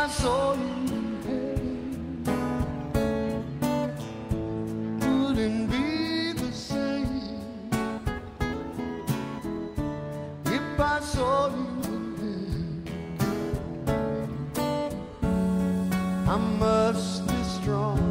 my soul in pain wouldn't be the same if I saw you again. I must be strong.